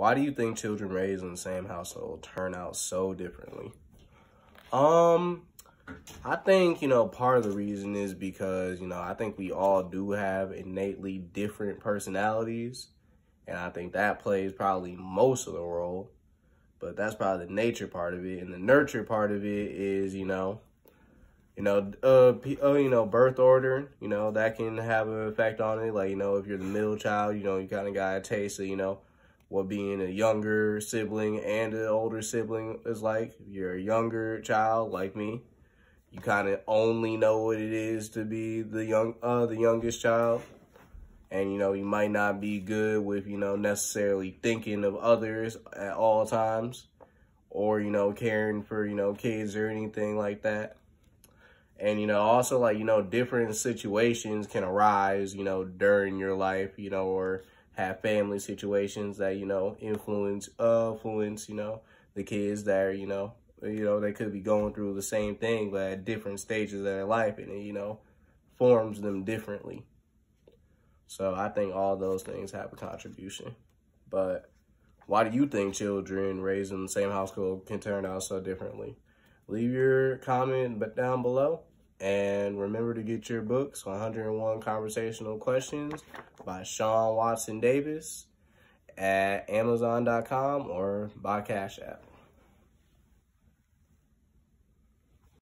Why do you think children raised in the same household turn out so differently? Um, I think, you know, part of the reason is because, you know, I think we all do have innately different personalities. And I think that plays probably most of the role. But that's probably the nature part of it. And the nurture part of it is, you know, you know, uh, uh, you know, birth order, you know, that can have an effect on it. Like, you know, if you're the middle child, you know, you kind of got a taste of, you know, what being a younger sibling and an older sibling is like. If you're a younger child like me, you kind of only know what it is to be the young, uh, the youngest child. And, you know, you might not be good with, you know, necessarily thinking of others at all times or, you know, caring for, you know, kids or anything like that. And, you know, also like, you know, different situations can arise, you know, during your life, you know, or have family situations that, you know, influence, uh, influence, you know, the kids that are, you know, you know, they could be going through the same thing, but at different stages of their life and it, you know, forms them differently. So I think all those things have a contribution. But why do you think children raised in the same household can turn out so differently? Leave your comment but down below. And remember to get your books, 101 Conversational Questions by Shawn Watson Davis at Amazon.com or by Cash App.